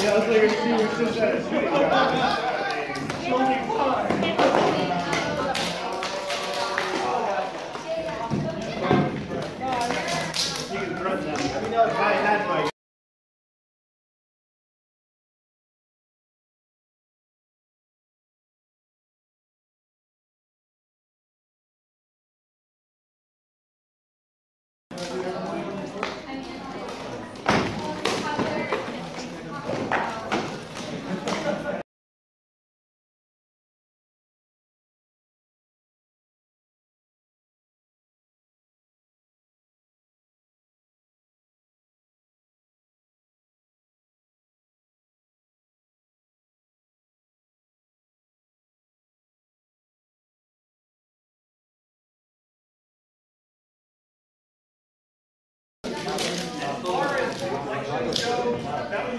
Yeah, I was like, a was still trying to shoot. It's only five. You can. Obrigado.